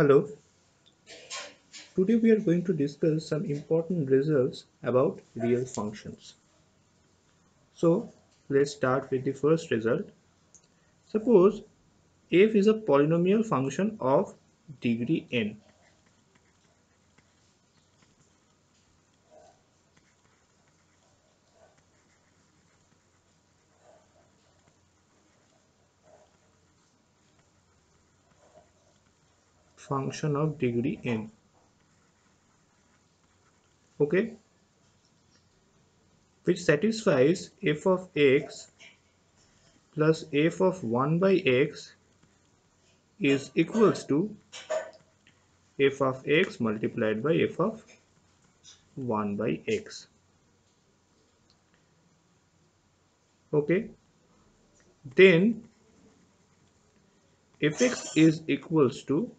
Hello. Today we are going to discuss some important results about real functions. So let's start with the first result. Suppose f is a polynomial function of degree n. function of degree n. Okay? Which satisfies f of x plus f of 1 by x is equals to f of x multiplied by f of 1 by x. Okay? Then fx is equals to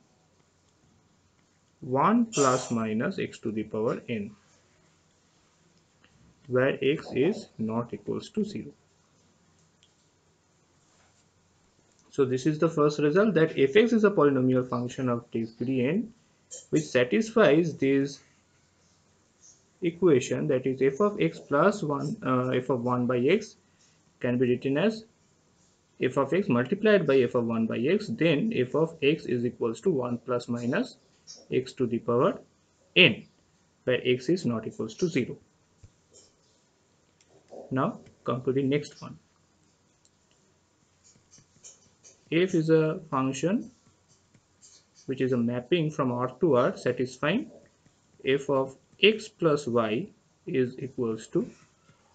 1 plus minus x to the power n where x is not equals to 0. So this is the first result that fx is a polynomial function of degree n which satisfies this equation that is f of x plus 1 uh, f of 1 by x can be written as f of x multiplied by f of 1 by x then f of x is equals to 1 plus minus x to the power n where x is not equals to 0. Now come to the next one. f is a function which is a mapping from R to R satisfying f of x plus y is equals to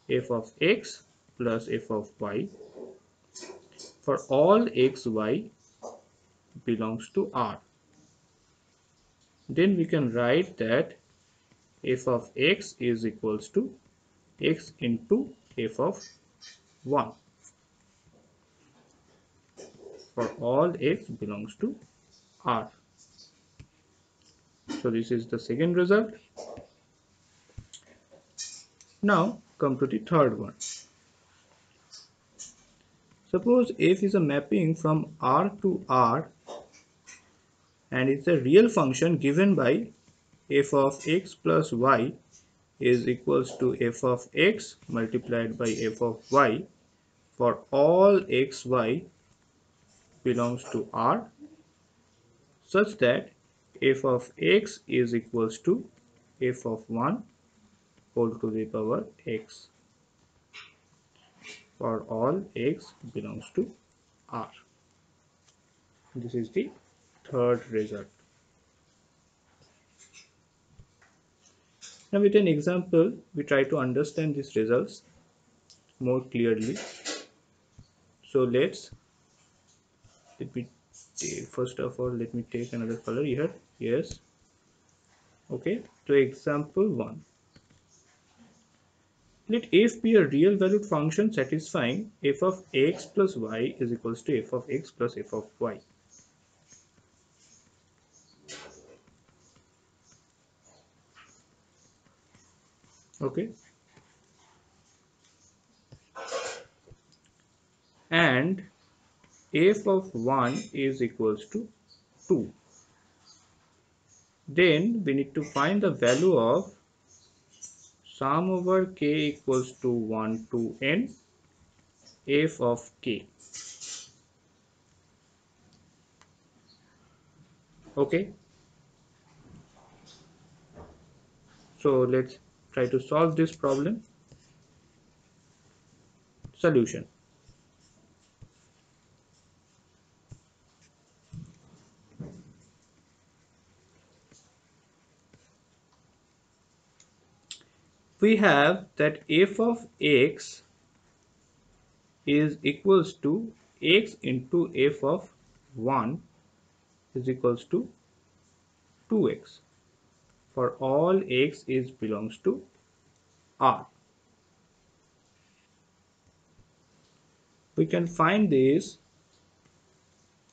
f of x plus f of y for all x y belongs to R then we can write that f of x is equals to x into f of 1 for all x belongs to R. So this is the second result. Now come to the third one. Suppose f is a mapping from R to R and it's a real function given by f of x plus y is equals to f of x multiplied by f of y for all xy belongs to R such that f of x is equals to f of 1 whole to the power x for all x belongs to R. This is the third result. Now with an example, we try to understand these results more clearly. So let's, let me take, first of all, let me take another color here. Yes. Okay. So example one. Let f be a real valued function satisfying f of x plus y is equals to f of x plus f of y. okay. And f of 1 is equals to 2 then we need to find the value of sum over k equals to 1 to n f of k. Okay. So let's try to solve this problem. Solution. We have that f of x is equals to x into f of 1 is equals to 2x for all x is belongs to R. We can find this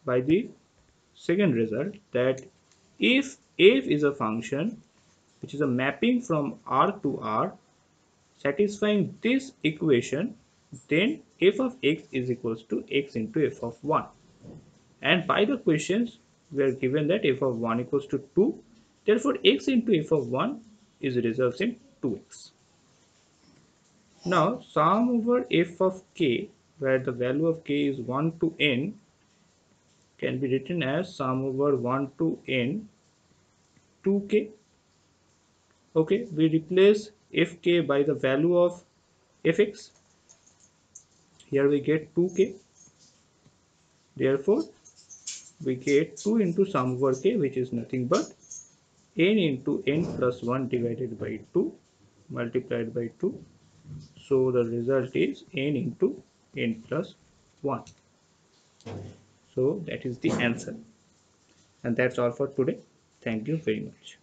by the second result that if f is a function which is a mapping from R to R satisfying this equation then f of x is equals to x into f of 1 and by the questions we are given that f of 1 equals to 2 therefore x into f of 1 is results in 2x now sum over f of k where the value of k is 1 to n can be written as sum over 1 to n 2k okay we replace fk by the value of fx. Here we get 2k therefore we get 2 into sum over k which is nothing but n into n plus 1 divided by 2 multiplied by 2 so the result is n into n plus 1 so that is the answer. And that's all for today. Thank you very much